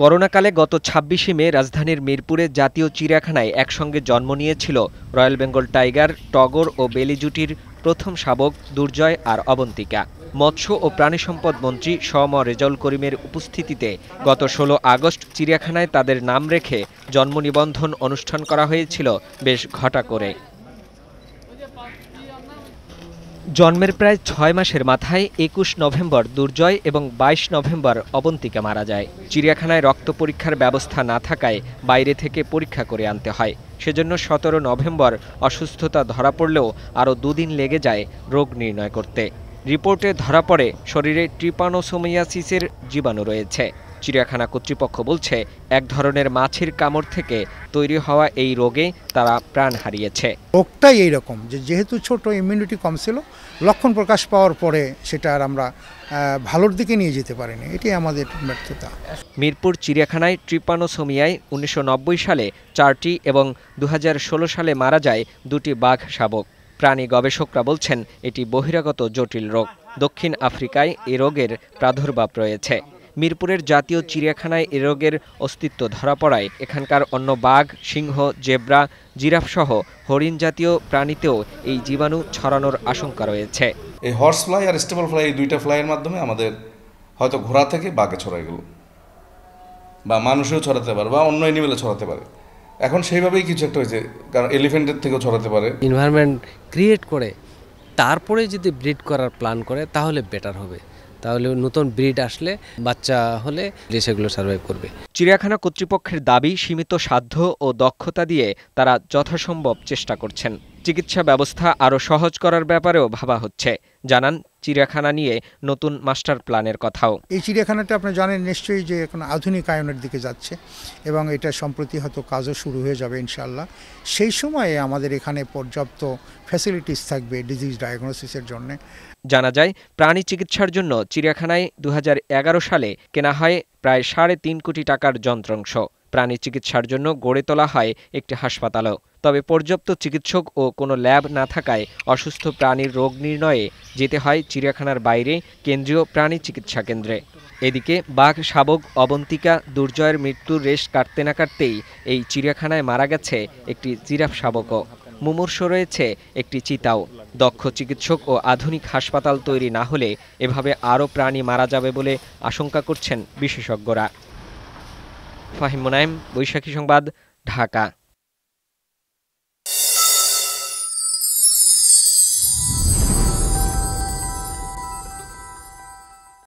করোনাকালে গত ছাব্বিশে মে রাজধানীর মিরপুরে জাতীয় চিড়িয়াখানায় একসঙ্গে জন্ম নিয়েছিল রয়্যাল বেঙ্গল টাইগার, টগর ও বেলি জুটির প্রথম শাবক, দুর্জয় আর অবন্তিকা। মৎস্য ও প্রাণী সম্পদ মন্ত্রী সম রেজাউল করিমের উপস্থিতিতে গত ষোলো আগস্ট চিড়িয়াখানায় তাদের নাম রেখে জন্ম নিবন্ধন অনুষ্ঠান করা হয়েছিল বেশ ঘটা করে। জন্মের প্রায় ছয় মাসের মাথায় একুশ নভেম্বর দুর্জয় এবং বাইশ নভেম্বর অবন্তিকা মারা যায়। চিড়িয়াখানায় রক্ত পরীক্ষার ব্যবস্থা না থাকায় বাইরে থেকে পরীক্ষা করে আনতে হয়। সেজন্য সতেরো নভেম্বর অসুস্থতা ধরা পড়লেও আরও দুদিন লেগে যায় রোগ নির্ণয় করতে। রিপোর্টে ধরা পড়ে শরীরে ট্রিপানোসোমিয়াসিসের জীবাণু রয়েছে। চিড়িয়াখানা কর্তৃপক্ষ বলছে এক ধরনের মাছের কামড় থেকে তৈরি হওয়া এই রোগে তারা প্রাণ হারিয়েছে। রোগটাই এইরকম যে যেহেতু ছোট ইমিউনিটি কম ছিল লক্ষণ প্রকাশ পাওয়ার পরে সেটা আর আমরা ভালোর দিকে নিয়ে যেতে পারিনি। এটাই আমাদের ব্যর্থতা। মিরপুর চিড়িয়াখানায় ট্রিপানোসোমিয়ায় উনিশশো নব্বই সালে চারটি এবং দু হাজার ষোলো সালে মারা যায় দুটি বাঘ শাবক। প্রাণী গবেষকরা বলছেন এটি বহিরাগত জটিল রোগ। দক্ষিণ আফ্রিকায় এ রোগের প্রাদুর্ভাব রয়েছে। মিরপুরের জাতীয় চিড়িয়াখানায় এ রোগের অস্তিত্ব ধরা পড়ায় এখানকার অন্য বাঘ সিংহ জেব্রা জিরাফসহ হরিণ জাতীয় প্রাণীতেও এই জীবাণু ছড়ানোর আশঙ্কা রয়েছে। এই হর্স ফ্লাই আর স্টেবল ফ্লাই এই দুইটা ফ্লাইয়ের মাধ্যমে আমাদের হয়তো ঘোড়া থেকে বাঘে ছড়াই গেল। বা মানুষেও ছড়াতে পারে বা অন্য অ্যানিমেলে ছড়াতে পারে। এখন সেইভাবেই কিছু একটা হয়েছে কারণ এলিফেন্টের থেকেও ছড়াতে পারে। এনভায়রনমেন্ট ক্রিয়েট করে তারপরে যদি ব্রিড করার প্ল্যান করে তাহলে বেটার হবে। তাহলে নতুন ব্রিড আসলে বাচ্চা হলে সেগুলো সার্ভাইভ করবে। চিড়িয়াখানা কর্তৃপক্ষের দাবি সীমিত সাধ্য ও দক্ষতা দিয়ে তারা যথাসম্ভব চেষ্টা করছেন। চিকিৎসা ব্যবস্থা আরও সহজ করার ব্যাপারেও ভাবা হচ্ছে, জানান চিড়িয়াখানা নিয়ে নতুন মাস্টার প্ল্যানের কথাও। এই চিড়িয়াখানাটা আপনি জানেন নিশ্চয়ই যে এখন আধুনিকায়নের দিকে যাচ্ছে এবং এটা সম্প্রতি হয়তো কাজও শুরু হয়ে যাবে ইনশাল্লাহ সেই সময়ে আমাদের এখানে পর্যাপ্ত ফ্যাসিলিটিস থাকবে ডিজিজ ডায়াগনোসিসের জন্যে। জানা যায় প্রাণী চিকিৎসার জন্য চিড়িয়াখানায় দু হাজার এগারো সালে কেনা হয় প্রায় সাড়ে তিন কোটি টাকার যন্ত্রাংশ। প্রাণী চিকিৎসার জন্য গড়ে তোলা হয় একটি হাসপাতালও। তবে পর্যাপ্ত চিকিৎসক ও কোনো ল্যাব না থাকায় অসুস্থ প্রাণীর রোগ নির্ণয়ে যেতে হয় চিড়িয়াখানার বাইরে কেন্দ্রীয় প্রাণী চিকিৎসা কেন্দ্রে। এদিকে বাঘ, শাবক, অবন্তিকা, দুর্জয়ের মৃত্যুর রেশ কাটতে না কাটতেই এই চিড়িয়াখানায় মারা গেছে একটি জিরাফ শাবকও। মুমূর্ষ রয়েছে একটি চিতাও। দক্ষ চিকিৎসক ও আধুনিক হাসপাতাল তৈরি না হলে এভাবে আরও প্রাণী মারা যাবে বলে আশঙ্কা করছেন বিশেষজ্ঞরা। ফাহিম মুনাইম বৈশাখী সংবাদ ঢাকা।